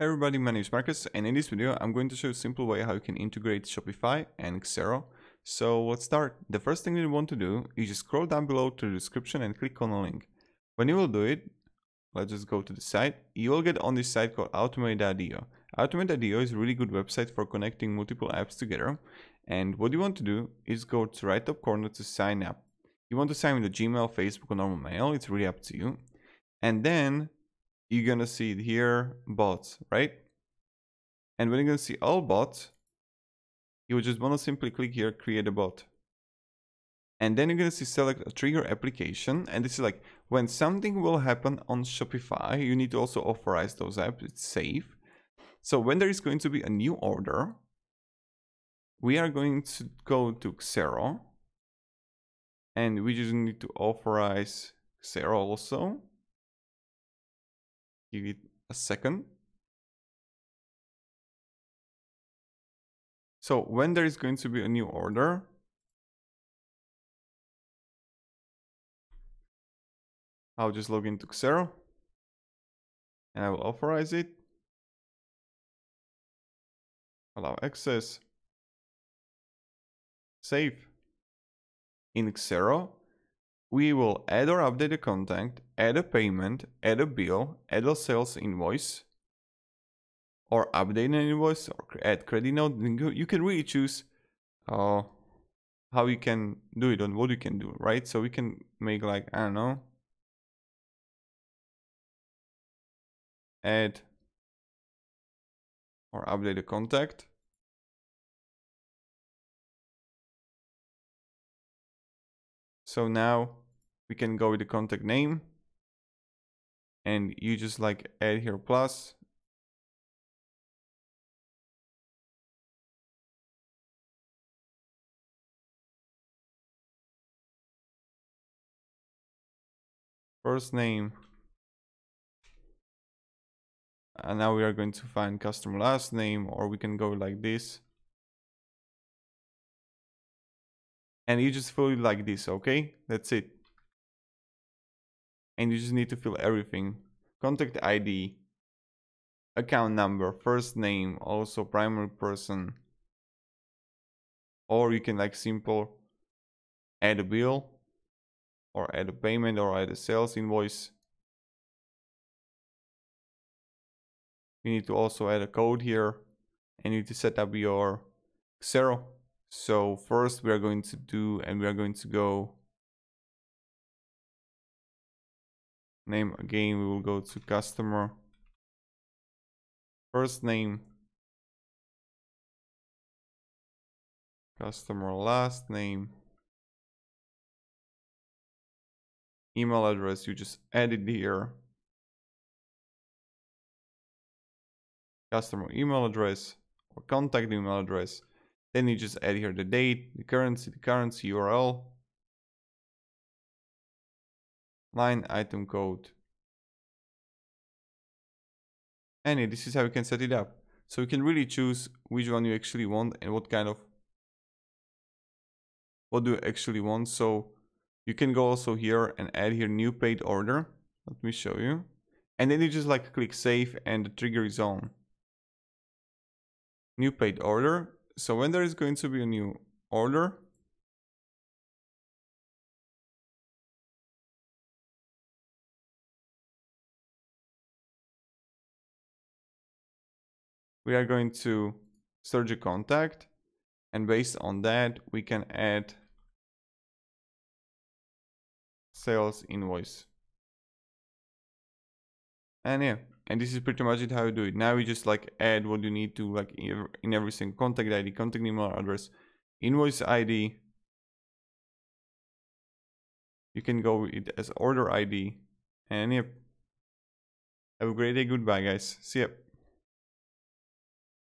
Hey everybody, my name is Marcus and in this video I'm going to show you a simple way how you can integrate Shopify and Xero. So let's start. The first thing that you want to do is just scroll down below to the description and click on a link. When you will do it, let's just go to the site. You will get on this site called Automate.io. Automate.io is a really good website for connecting multiple apps together. And what you want to do is go to right top corner to sign up. You want to sign with Gmail, Facebook or normal mail, it's really up to you. And then you're gonna see here bots right? And when you're gonna see all bots you would just want to simply click here create a bot. And then you're gonna see select a trigger application and this is like when something will happen on Shopify you need to also authorize those apps it's safe. So when there is going to be a new order we are going to go to Xero and we just need to authorize Xero also Give it a second. So when there is going to be a new order, I'll just log into Xero and I will authorize it. Allow access. Save. In Xero, we will add or update a contact, add a payment, add a bill, add a sales invoice, or update an invoice, or add credit note. You can really choose uh, how you can do it and what you can do, right? So we can make like, I don't know, add or update a contact. So now we can go with the contact name. And you just like add here plus. First name. And now we are going to find customer last name or we can go like this and you just fill it like this okay? That's it. And you just need to fill everything. Contact id account number first name also primary person. Or you can like simple add a bill or add a payment or add a sales invoice. You need to also add a code here and you need to set up your Xero so first we are going to do and we are going to go name again we will go to customer. First name. Customer last name. Email address you just add it here. Customer email address or contact email address then you just add here the date the currency the currency url line item code. And this is how you can set it up. So you can really choose which one you actually want and what kind of what do you actually want. So you can go also here and add here new paid order. Let me show you. And then you just like click save and the trigger is on. New paid order. So when there is going to be a new order, we are going to search a contact and based on that we can add sales invoice. And yeah and this is pretty much it how you do it. Now you just like add what you need to like in every single contact id contact email address invoice id you can go with it as order id and yeah have a great day. Goodbye guys. See ya